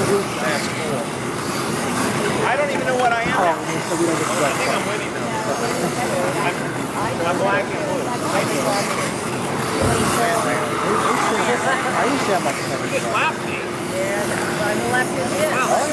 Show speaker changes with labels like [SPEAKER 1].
[SPEAKER 1] That's cool. I don't even know what I am.
[SPEAKER 2] Oh,
[SPEAKER 1] now.
[SPEAKER 2] so we don't get
[SPEAKER 1] I think I'm winning now. I'm, I'm black and blue.
[SPEAKER 2] I used to have like seven.
[SPEAKER 1] You just laughed me.
[SPEAKER 3] Yeah, I'm elected,
[SPEAKER 1] Wow,
[SPEAKER 3] yes.
[SPEAKER 1] that.